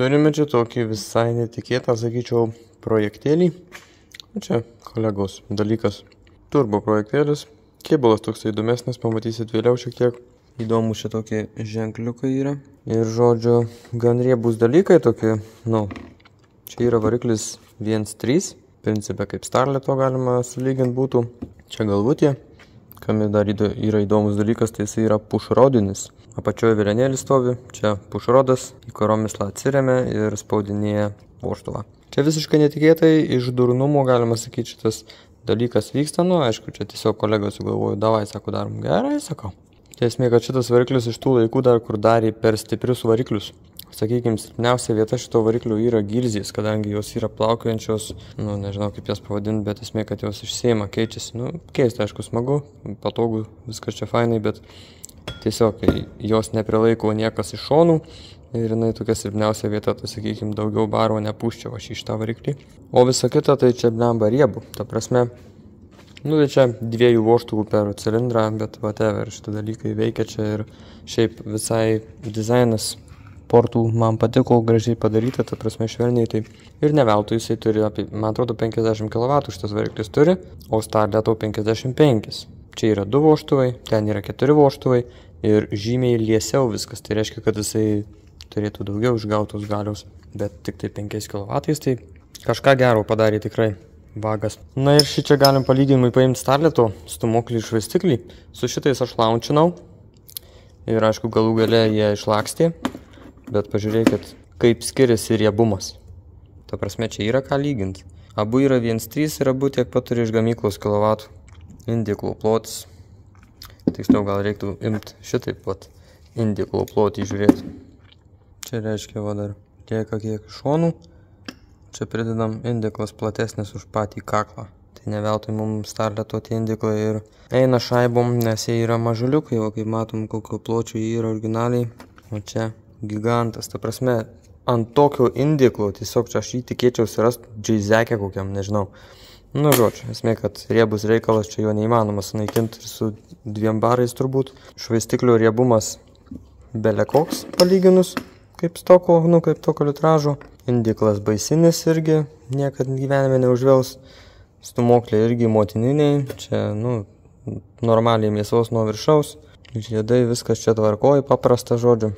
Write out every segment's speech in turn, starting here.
Turime čia tokį visai netikėtą, sakyčiau, projektėlį. Čia kolegos dalykas. Turbo projektėlis. Kėbulas toks įdomesnis, pamatysit vėliau šiek tiek. Įdomu šitokie ženkliukai yra. Ir žodžiu, gan riebus dalykai tokie, nu, čia yra variklis 1.3. Principė kaip Starleto galima sulyginti būtų. Čia galvutė. Kam dar yra įdomus dalykas, tai jis yra pušrodinis. Apačioje virenėlis stovi, čia pušrodas, į koromislą atsiriamė ir spaudinėja voštuvą. Čia visiškai netikėtai, iš durnumo galima sakyti šitas dalykas vyksta, nu aišku, čia tiesiog kolegos sugalvojo, davai, sako, darom gerai, sakau. Tai esmė, kad šitas variklis iš tų laikų dar, kur darė per stiprius variklius. Sakykime, silpniausia vieta šito variklio yra gilzės, kadangi jos yra plaukiojančios, nu, nežinau kaip jas pavadinti, bet esmė, kad jos išsėma, keičiasi. Nu, keista, aišku, smagu, patogu, viskas čia fainai, bet tiesiog jos neprilaiko niekas iš šonų ir jinai tokia silpniausia vieta, tai sakykime, daugiau baro nepuščiau aš į šitą variklį. O visa kita tai čia blemba riebų, ta prasme, Nu, tai čia dviejų voštuvų per cilindrą, bet whatever, šitie dalykai veikia čia ir šiaip visai dizainas portų man patiko, gražiai padaryta, ta prasme švelniai, tai ir ne veltui jisai turi apie, man atrodo, 50 kW šitas variklis turi, o Starleto 55. Čia yra du voštuvai, ten yra keturi voštuvai ir žymiai liesiau viskas, tai reiškia, kad jisai turėtų daugiau išgautos galios, bet tik tai 5 kW, tai kažką gero padarė tikrai vagas. Na ir šį čia galim palyginimui paimti starleto stumuklį išvaistiklį. Su šitais aš launčinau. Ir aišku, galų gale jie išlakstė. Bet pažiūrėkit, kaip skiriasi riebumas. Ta prasme, čia yra ką lyginti. Abu yra 1.3 ir abu tiek pat turi iš gamyklos kilovatų. Indiklų plotis. Tiksliau gal reiktų imti šitaip pat. Indiklų plotį žiūrėti. Čia reiškia va dar tiek kiek šonų. Čia pridedam indiklas platesnis už patį kaklą. Tai ne veltui mums starleto tie indiklai ir eina šaibom, nes jie yra mažuliukai, o kaip matom, kokio pločio jie yra originaliai. O čia gigantas, ta prasme, ant tokio indiklo, tiesiog čia aš jį tikėčiausi rasti džiaizekę kokiam, nežinau. Nu, žodžiu, esmė, kad riebus reikalas čia jo neįmanoma sunaikinti su dviem barais turbūt. Švaistiklio riebumas belekoks palyginus, kaip stoko, nu, kaip tokio litražo. Indiklas baisinis irgi, niekad gyvenime neužvels. Stumokliai irgi motininiai, čia, nu, normaliai mėsos nuo viršaus. Žiedai, viskas čia tvarkoji, paprasta žodžiu.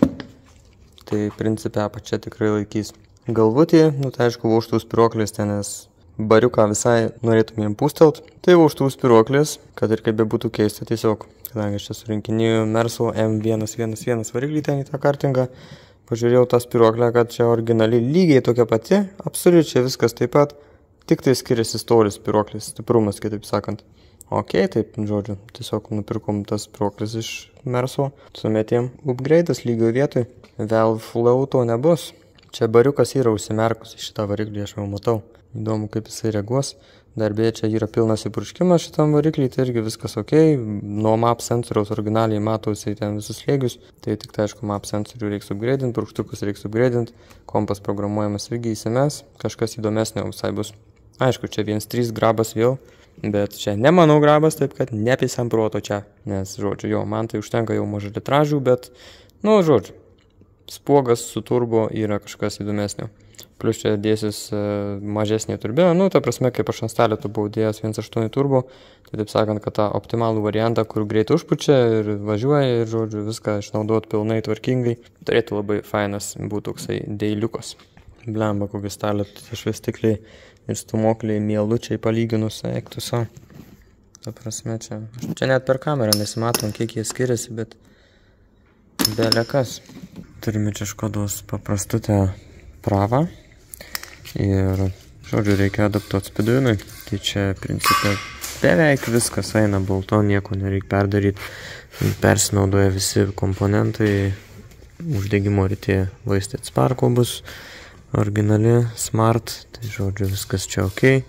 Tai principė apačia tikrai laikys. Galvutį, nu tai aišku, vauštų spiruoklis ten, nes bariuką visai norėtumėm pūstelt. Tai vauštų spiruoklis, kad ir kaip bebūtų keista tiesiog, kadangi aš čia surinkinėjau Merso M111 variklį ten į tą kartingą, Pažiūrėjau tą spiruoklę, kad čia originali lygiai tokia pati, absoliučiai viskas taip pat, tik tai skiriasi storis spiruoklis, stiprumas, kitaip sakant. Ok, taip, žodžiu, tiesiog nupirkom tas spiruoklis iš Merso, sumetėm upgrade'as lygio vietoj, Valve Flow to nebus. Čia bariukas yra užsimerkus šitą variklį, aš jau matau. Įdomu, kaip jisai reaguos. Dar beje, čia yra pilnas įpurškimas šitam varikliui, tai irgi viskas ok. Nuo map sensoriaus originaliai matosi ten visus slėgius, tai tik tai aišku, map sensorių reiks upgradinti, purkštukus reiks upgradinti, kompas programuojamas irgi įsimes, kažkas įdomesnio visai bus. Aišku, čia 1.3 grabas vėl, bet čia ne mano grabas, taip kad nepisam proto čia, nes, žodžiu, jo, man tai užtenka jau mažą litražų, bet, nu, žodžiu, spuogas su turbo yra kažkas įdomesnio plus čia dėsis e, mažesnė turbina, nu, ta prasme, kaip aš ant stalio tu buvau dėjęs 1.8 turbo, tai taip sakant, kad tą optimalų variantą, kur greit užpučia ir važiuoja ir, žodžiu, viską išnaudot pilnai tvarkingai, turėtų labai fainas būtų toksai deiliukas. Blemba, kokį stalio švestikliai ir stumokliai mielučiai palyginus ektuso. Ta prasme, čia, čia net per kamerą nesimatom, kiek jie skiriasi, bet belekas. Turime čia škodos paprastutę pravą. Ir, žodžiu, reikia adaptuoti spidujinui. Tai čia, principė, beveik viskas eina balto, nieko nereikia perdaryti. Persinaudoja visi komponentai. Uždegimo rytė vaistėt sparko bus. Originali, smart. Tai, žodžiu, viskas čia ok.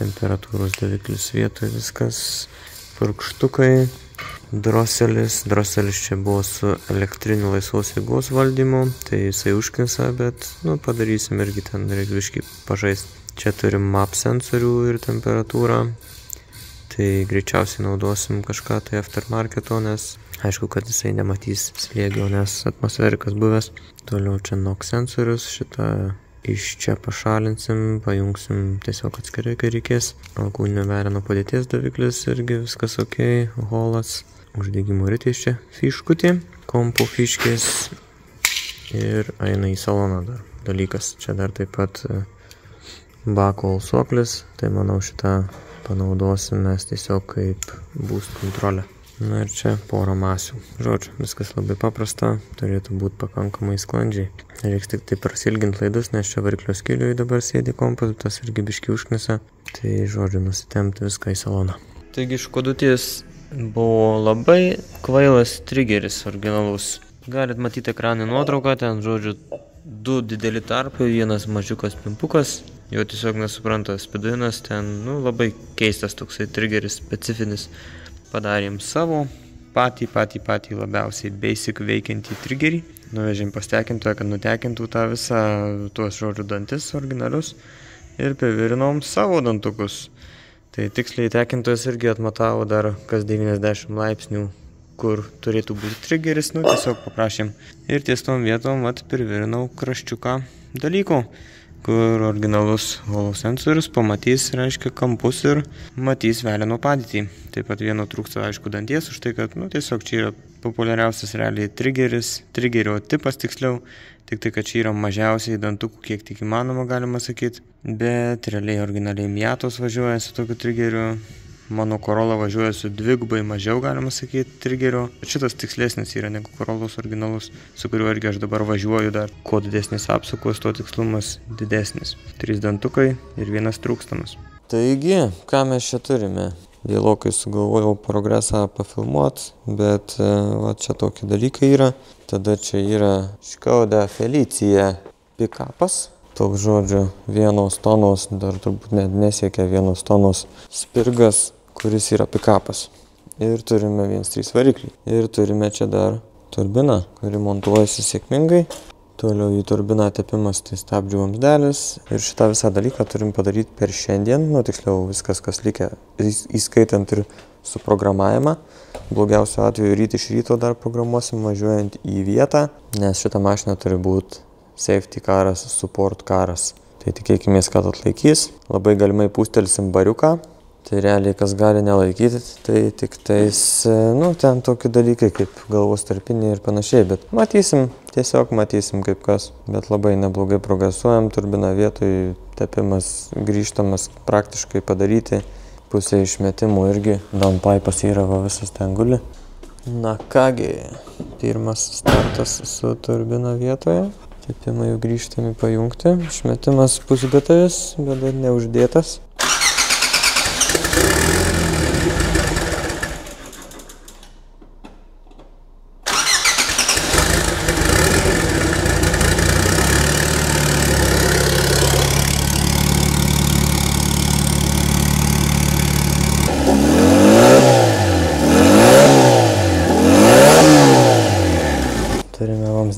Temperatūros daviklis vietoje, viskas. Purkštukai droselis. Droselis čia buvo su elektriniu laisvos jėgos valdymu, tai jisai užknisa, bet nu, padarysim irgi ten reikia viškai pažaisti. Čia turim map sensorių ir temperatūrą, tai greičiausiai naudosim kažką tai aftermarketo, nes Aišku, kad jisai nematys slėgio, nes atmosferikas buvęs. Toliau čia NOX sensorius, šitą iš čia pašalinsim, pajungsim tiesiog atskirai, kai reikės. Alkūninio verino padėties daviklis irgi viskas ok, holas, uždegimo rytis čia fiškutė, kompo fiškės ir eina į saloną dar dalykas. Čia dar taip pat e, bako alsuoklis, tai manau šitą panaudosim mes tiesiog kaip boost kontrolę. Na ir čia porą masių. Žodžiu, viskas labai paprasta, turėtų būti pakankamai sklandžiai. Reiks tik tai prasilginti laidus, nes čia variklio skiliui dabar sėdi kompas, tas irgi biški užknisa. Tai žodžiu, nusitemti viską į saloną. Taigi škodutės buvo labai kvailas triggeris originalus. Galit matyti ekranį nuotrauką, ten žodžiu du dideli tarpai, vienas mažiukas pimpukas, jo tiesiog nesupranta spiduinas, ten nu, labai keistas toksai triggeris, specifinis. Padarėm savo patį, patį, patį labiausiai basic veikiantį triggerį. Nuvežėm pas tekintoją, kad nutekintų tą visą tuos žodžių dantis originalius ir pivirinom savo dantukus. Tai tiksliai tekintojas irgi atmatavo dar kas 90 laipsnių kur turėtų būti triggeris, nu tiesiog paprašėm. Ir ties tom vietom, vat, privirinau kraščiuką dalykų, kur originalus holo sensorius pamatys, reiškia, kampus ir matys velino padėtį. Taip pat vieno trūksta, aišku, danties, už tai, kad, nu, tiesiog čia yra populiariausias realiai triggeris, triggerio tipas tiksliau, tik tai, kad čia yra mažiausiai dantukų, kiek tik įmanoma, galima sakyti, bet realiai originaliai Miatos važiuoja su tokiu triggeriu, Mano Corolla važiuoja su dvigubai mažiau, galima sakyti, triggerio. Šitas tikslesnis yra negu Corollos originalus, su kuriuo irgi aš dabar važiuoju dar. Kuo didesnis apsukos, tuo tikslumas didesnis. Trys dantukai ir vienas trūkstamas. Taigi, ką mes čia turime? Vėlokai sugalvojau progresą pafilmuot, bet e, va čia tokie dalykai yra. Tada čia yra Škoda Felicija pikapas. Toks žodžiu, vienos tonos, dar turbūt net nesiekia vienos tonos spirgas kuris yra pikapas. Ir turime 1.3 variklį. Ir turime čia dar turbiną, kuri montuojasi sėkmingai. Toliau į turbiną tepimas tai stabdžių vamsdelis. Ir šitą visą dalyką turim padaryti per šiandien, nu tiksliau viskas, kas likę, įskaitant ir su programavimą. Blogiausiu atveju ryt iš ryto dar programuosim važiuojant į vietą, nes šita mašina turi būti safety karas, support karas. Tai tikėkime, kad atlaikys. Labai galimai pūstelsim bariuką, Tai realiai kas gali nelaikyti, tai tik tais, e, nu, ten tokie dalykai kaip galvos tarpiniai ir panašiai, bet matysim, tiesiog matysim kaip kas, bet labai neblogai progresuojam, turbina vietoj, tepimas grįžtamas praktiškai padaryti, pusė išmetimų irgi, downpipas yra va visas ten guli. Na kągi, pirmas startas su turbina vietoje, tepimai jau grįžtami pajungti, išmetimas pusgatavės, bet dar neuždėtas.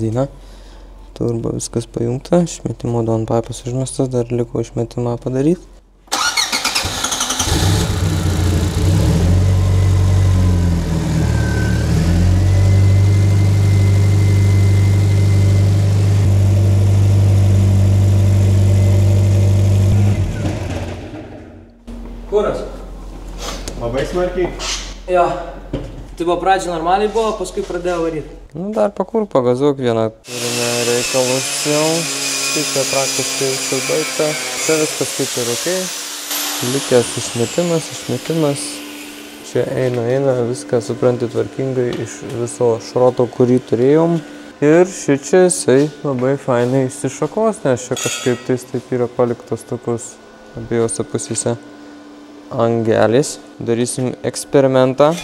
Vamzdyną. Turbo viskas pajungta, išmetimo downpipas užmestas, dar liko išmetimą padaryti. Kuras? Labai smarkiai. Jo. Tai buvo pradžio normaliai buvo, paskui pradėjo varyti. Nu, dar pakur pagazuok vieną. Turime reikalus jau. Tai čia praktiškai viskas baigta. Čia viskas kaip ir ok. Likęs išmetimas, išmetimas. Čia eina, eina, viską supranti tvarkingai iš viso šroto, kurį turėjom. Ir šičia jisai labai fainai išsišakos, nes čia kažkaip tais taip yra paliktos tokios abiejose pusėse angelis. Darysim eksperimentą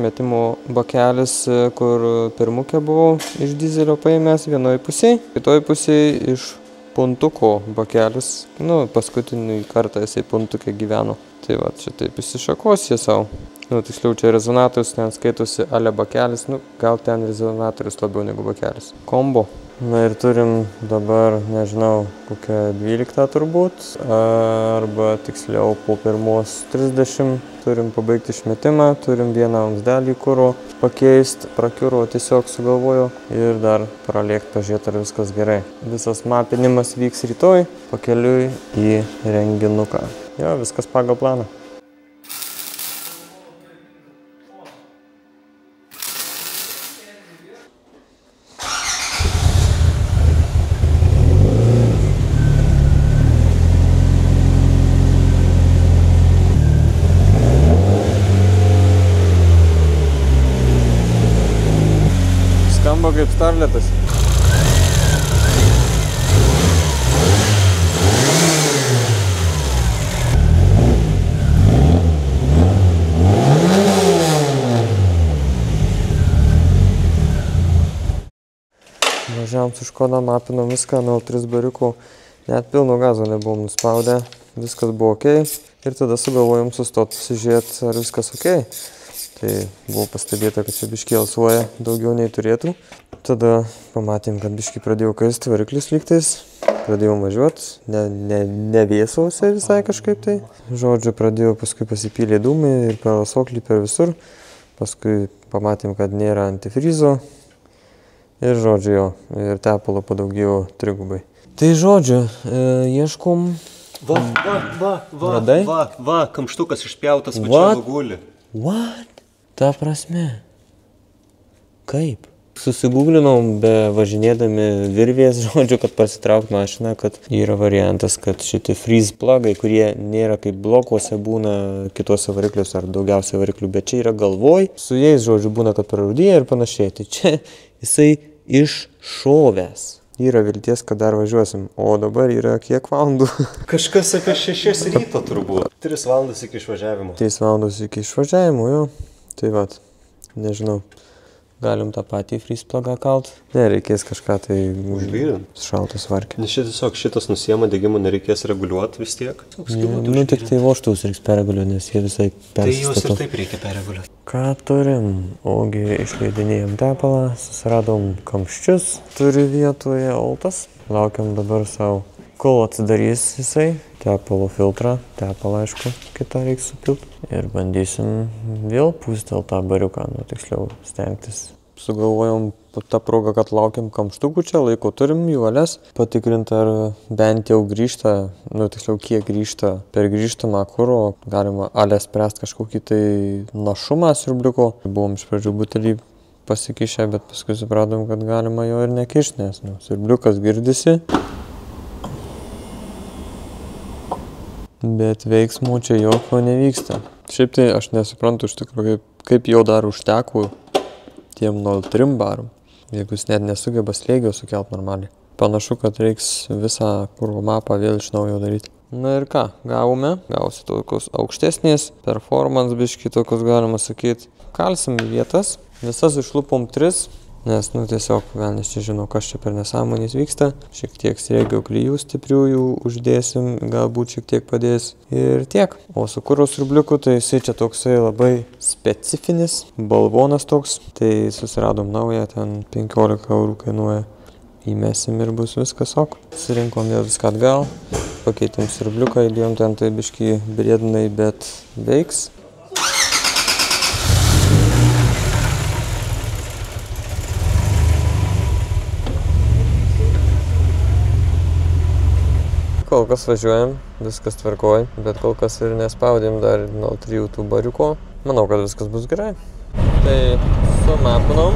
išmetimo bakelis, e, kur pirmukė buvau iš dizelio paėmęs vienoj pusėj, kitoj pusėj iš puntuko bakelis, nu, paskutinį kartą jisai puntukė gyveno. Tai va, čia taip įsišakos jie savo. Nu, tiksliau, čia rezonatorius ten skaitosi ale bakelis, nu, gal ten rezonatorius labiau negu bakelis. Kombo. Na ir turim dabar, nežinau, kokią 12 turbūt, arba tiksliau po pirmos 30 turim pabaigti išmetimą, turim vieną vamsdelį kūro pakeisti, prakiuro tiesiog sugalvojo ir dar pralėkti pažiūrėti, ar viskas gerai. Visas mapinimas vyks rytoj, pakeliui į renginuką. Jo, viskas pagal planą. Važiavom su Škoda, mapinom viską, 03 bariukų, net pilno gazo nebuvom nuspaudę, viskas buvo ok. Ir tada sugalvojom sustoti, pasižiūrėti, ar viskas ok. Tai buvo pastebėta, kad čia biškiai alsuoja daugiau nei turėtų. Tada pamatėm, kad biškiai pradėjo kaisti variklis lygtais, pradėjom važiuoti, ne, ne, nevėsausia visai kažkaip tai. Žodžiu, pradėjo paskui pasipylė dūmai ir per asoklį, per visur. Paskui pamatėm, kad nėra antifrizo, Ir žodžiu jo, ir tepalo padaugėjo trigubai. Tai žodžiu, e, ieškom. Va, va, va, va. Radai? Va, va, kamštukas išpjautas, What? guli. What? Ta prasme. Kaip? Susigūglinom be važinėdami virvės, žodžiu, kad pasitraukt mašiną, kad yra variantas, kad šitie freeze plugai, kurie nėra kaip blokuose būna kitose varikliuose ar daugiausia variklių, bet čia yra galvoj, su jais, žodžiu, būna, kad prarudėja ir panašiai. Tai čia jisai iššovęs. Yra vilties, kad dar važiuosim. O dabar yra kiek valandų? Kažkas apie šešias ryto turbūt. Tris valandas iki išvažiavimo. 3 valandos iki išvažiavimo, jo. Tai vat, nežinau. Galim tą patį freeze plugą kalt. Ne, reikės kažką tai Užvyrint. Šaltas varkė. Nes čia tiesiog šitas nusiema, degimo nereikės reguliuoti vis tiek. Būtų Nu, tik tai voštus reiks perreguliuoti, nes jie visai Tai juos ir taip reikia perreguliuoti. Ką turim? Ogi išleidinėjom tepalą, susiradom kamščius, turi vietoje oltas. Laukiam dabar savo, kol atsidarys jisai. Tepalo filtrą, tepalą aišku, kitą reiks supilti. Ir bandysim vėl pūstel tą bariuką, nu tiksliau stengtis. Sugalvojom tą progą, kad laukiam kamštukų čia, laiko turim juolės, patikrinti ar bent jau grįžta, nu tiksliau kiek grįžta per grįžtamą kūro, galima alę spręsti kažkokį tai našumą siurbliuko. Buvom iš pradžių butelį pasikišę, bet paskui supratom, kad galima jo ir nekišti, nes nu, siurbliukas girdisi. Bet veiksmų čia jokio nevyksta. Šiaip tai aš nesuprantu iš tikrųjų, kaip, kaip jo dar užteko tiem 03 baram, jeigu jis net nesugeba slėgio sukelt normaliai. Panašu, kad reiks visą kurvo mapą vėl iš naujo daryti. Na ir ką, gavome, gausi tokios aukštesnės, performance biški tokios galima sakyti. Kalsim vietas, visas išlupom tris, nes nu tiesiog velnis čia žino, kas čia per nesąmonės vyksta. Šiek tiek sriegio klyjų stipriųjų uždėsim, galbūt šiek tiek padės ir tiek. O su kuros rubliuku, tai jisai čia toksai labai specifinis, balvonas toks, tai susiradom naują, ten 15 eurų kainuoja. Įmesim ir bus viskas ok. Surinkom vėl viską atgal, pakeitėm siurbliuką, įdėjom ten tai biški briedinai, bet veiks. Kol kas važiuojam, viskas tvarkoj, bet kol kas ir nespaudėm dar 03 tų bariuko. Manau, kad viskas bus gerai. Tai sumapinom,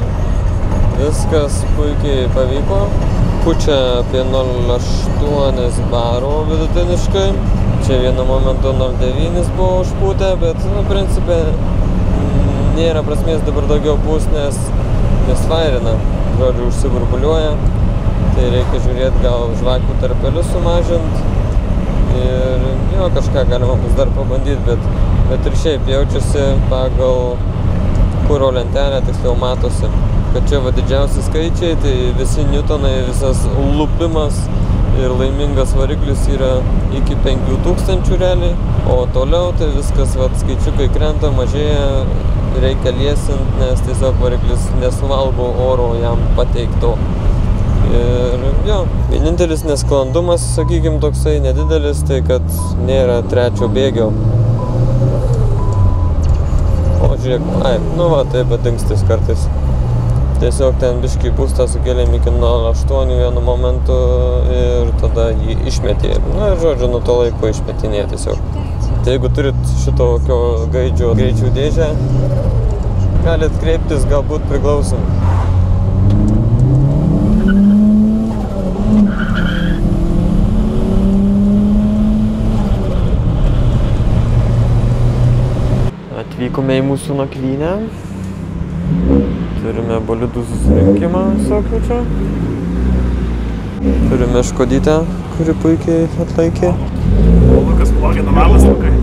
viskas puikiai pavyko. Pučia apie 0,8 baro vidutiniškai. Čia vienu momentu 0,9 buvo užpūtę, bet, nu, principė, nėra prasmės dabar daugiau pūst, nes nesvairina. Žodžiu, užsiburbuliuoja. Tai reikia žiūrėti, gal žvakių tarpelius sumažinti. Ir jo, kažką galima bus dar pabandyti, bet, bet ir šiaip jaučiasi pagal kūro lentelę, tiksliau matosi, kad čia va didžiausi skaičiai, tai visi newtonai, visas lupimas ir laimingas variklis yra iki 5000 realiai, o toliau tai viskas va skaičiukai krenta, mažėja, reikia liesint, nes tiesiog variklis nesuvalgo oro jam pateikto. Ir jo, vienintelis nesklandumas, sakykime, toksai nedidelis, tai kad nėra trečio bėgio. O žiūrėk, ai, nu va, taip patingstis kartais. Tiesiog ten biškai būstą sukėlėm iki 0,8 vienu momentu ir tada jį išmetė. Na ir žodžiu, nuo to laiko išmetinėje tiesiog. Tai jeigu turit šitokio gaidžio greičių dėžę, galit kreiptis, galbūt priklausom. Atvykome į mūsų nakvynę. Turime bolidų susirinkimą visokių čia. Turime škodytę, kuri puikiai atlaikė. Lukas vlogina mamas, Lukai.